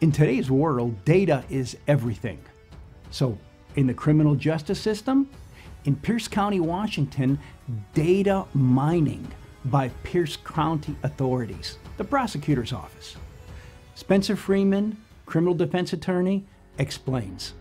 In today's world, data is everything. So, in the criminal justice system, in Pierce County, Washington, data mining by Pierce County authorities, the prosecutor's office. Spencer Freeman, criminal defense attorney, explains.